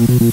Mm-hmm.